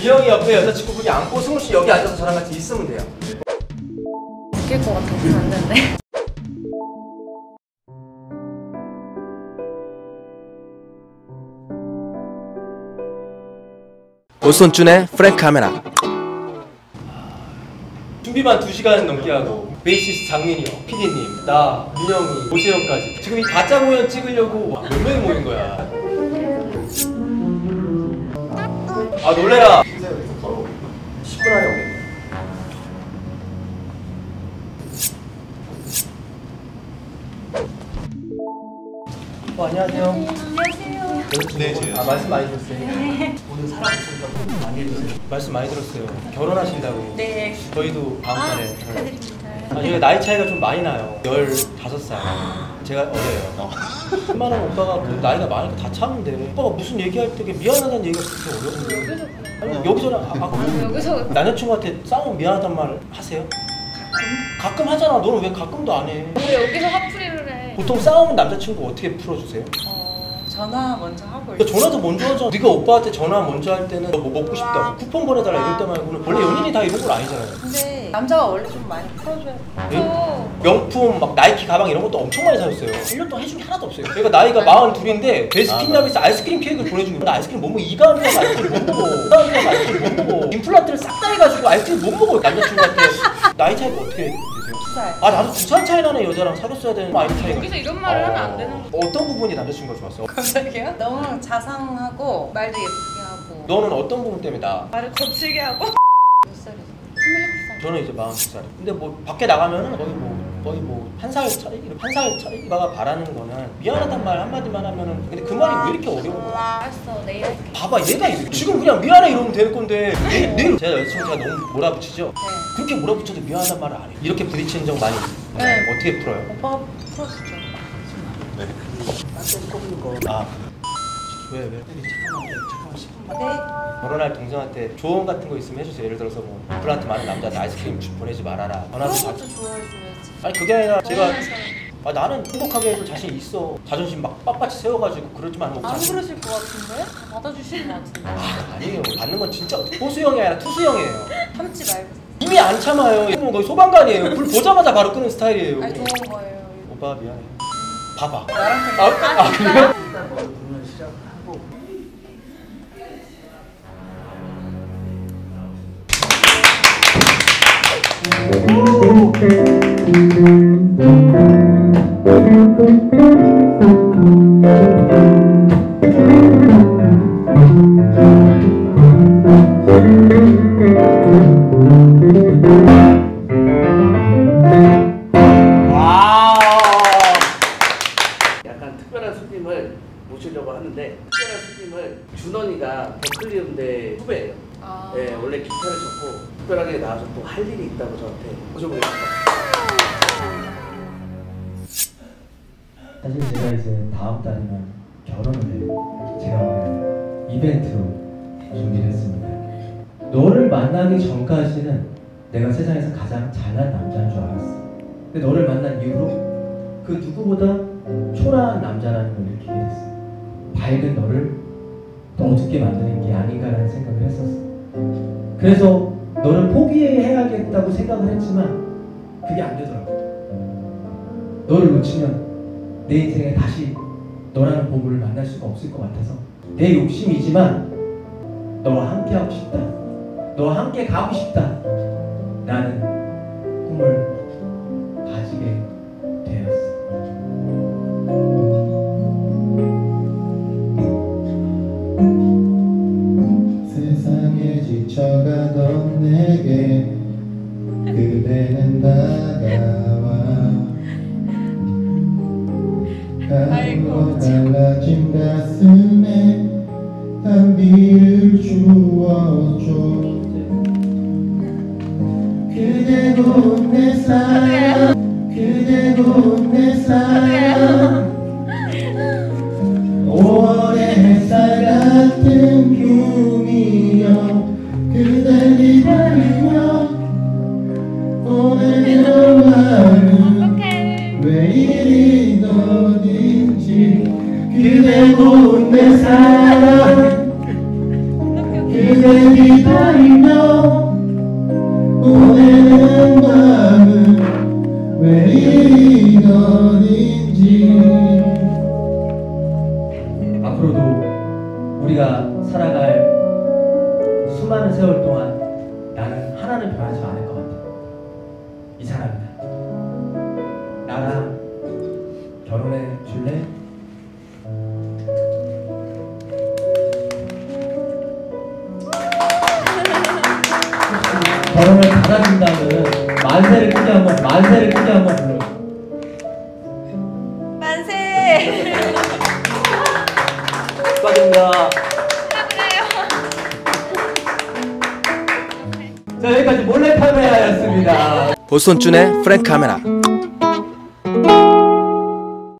이 형이 옆에 여자친구분이 앉고 승우 씨 여기 앉아서 저랑 같이 있으면 돼요. 웃길 것 같아서 안 되는데. 오손준의 프랭크 카메라. 준비만 2시간 넘게 하고 베이시스트 장민이 형, PD님, 나, 민영이, 오세영까지 지금 이 가짜 공연 찍으려고 몇 명이 모인 거야 아 놀래라 10분 안에 오겠네 어, 안녕하세요 안녕하세요. 네, 아 말씀 많이 들었어요. 오늘 사람 보신다고 많이 들었어요. 말씀 많이 들었어요. 결혼하신다고. 네. 저희도 다음 달에. 축하드립니다. 아, 저희가 나이 차이가 좀 많이 나요. 15살. 제가 어려요. 웬만한 오빠가 그 나이가 많으니까 다 참는데 오빠가 무슨 얘기할 때 미안하다는 얘기가 그렇게 어려운데 아니 여기서는 아, 아, 여기서 남자친구한테 싸우면 미안하단 말 하세요? 가끔 하잖아. 너는 왜 가끔도 안 해? 왜 여기서 화풀이를 해? 보통 싸우면 남자친구 어떻게 풀어주세요? 어, 전화 먼저 하고 그러니까 전화도 먼저 하잖아. 네가 오빠한테 전화 먼저 할 때는 너뭐 먹고 싶다. 쿠폰 보내달라 이럴 때 말고는 원래 연인이 다 이런 건 아니잖아요. 근데 남자가 원래 좀 많이 풀어줘야 돼. 저 명품 막 나이키 가방 이런 것도 엄청 많이 사줬어요. 1년 동안 해준 게 하나도 없어요. 그러니까 나이가 42인데 베스킨라빈스 아이스크림 케이크를 보내준 거야. 나 아이스크림 못 먹어. 이가 아니라 아이스크림 못 먹어. 이가 아니라 아이스크림 못 먹어. 임플란트를 싹 다 해가지고 아이스크림 못 먹어. 남자친구한테. 나이 차이가 어떻게 아 나도 두살 차이 나는 여자랑 사귀었어야 되는 나이 차이가. 여기서 이런 말을 하면 안 되는 거. 어떤 부분이 남자친구가 좋았어? 갑자기요? 너무 자상하고 말도 예쁘게 하고. 너는 어떤 부분 때문에 나? 말을 거칠게 하고. 몇 살이지? 27살. 저는 이제 42살. 근데 뭐 밖에 나가면은 거의 뭐 거의 뭐한살 차이, 한살 차이가 바라는 거는 미안하단 말 한마디만 하면은 근데 그 말이 왜 이렇게 어려운 거야? 알았어, 내일 할게. 봐봐 얘가. 지금 그냥 미안해 이러면 될 건데 내일 내일 제가 여자친구 제가 너무 몰아붙이죠? 네. 그렇게 몰아붙여도 미안하단 말을 안 해. 이렇게 부딪히는 적 많이 있어요. 네. 어떻게 풀어요? 오빠가 풀어주죠. 아. 왜 왜? 잠깐만 잠깐만. 네. 결혼할 동생한테 조언 같은 거 있으면 해주세요. 예를 들어서 뭐 불한테 많은 남자한테 아이스크림 주- 보내지 말아라. 전화도 것도 자주. 좋아해줘야지. 아니 그게 아니라 제가 아 나는 행복하게 해줄 자신 있어. 자존심 막 빡빡이 세워가지고 그러지만 뭐 안 자신- 그러실 것 같은데? 받아주실 것 같은데? 아 아니에요. 받는 건 진짜 호수형이 아니라 투수형이에요. 참지 말고. 이미 안 참아요. 이거 거의 소방관이에요. 불 보자마자 바로 끄는 스타일이에요. 아니 좋은 거예요. 오빠 미안해. 봐봐. 나랑 아, 아 그래요? 와. 약간 특별한 손님을 모시려고 하는데 특별한 손님을 준원이가 버클리 음대 후배예요. 아. 네, 원래 기타를 쳤고 특별하게 나와서 또 할 일이 있다고 저한테 모셔보겠습니다. 사실 제가 이제 다음 달이면 결혼을 해요. 제가 오늘 이벤트로 준비를 했습니다. 너를 만나기 전까지는 내가 세상에서 가장 잘난 남자인 줄 알았어. 근데 너를 만난 이후로 그 누구보다 초라한 남자라는 걸 느끼게 됐어. 밝은 너를 더 어둡게 만드는 게 아닌가라는 생각을 했었어. 그래서 너를 포기해야겠다고 생각을 했지만 그게 안 되더라고. 너를 놓치면 내 인생에 다시 너라는 보물을 만날 수가 없을 것 같아서 내 욕심이지만 너와 함께 하고 싶다. 너와 함께 가고 싶다. 라는 꿈을 가지게 되었어. 세상에 지쳐가던 내게 달라진 가슴에 단비를 주어줘 그대고 내 사랑 그대고 내 사랑 우리가 살아갈 수많은 세월 동안 나는 하나는 변하지 않을 것 같아. 이 사람이다. 나랑 결혼해 줄래? 결혼을 받아준다면 만세를 크게 한번 만세를 크게 한번 불러. 만 축하드립니다. 자 여기까지 몰래 카메라였습니다. 보손준의 프랭크 카메라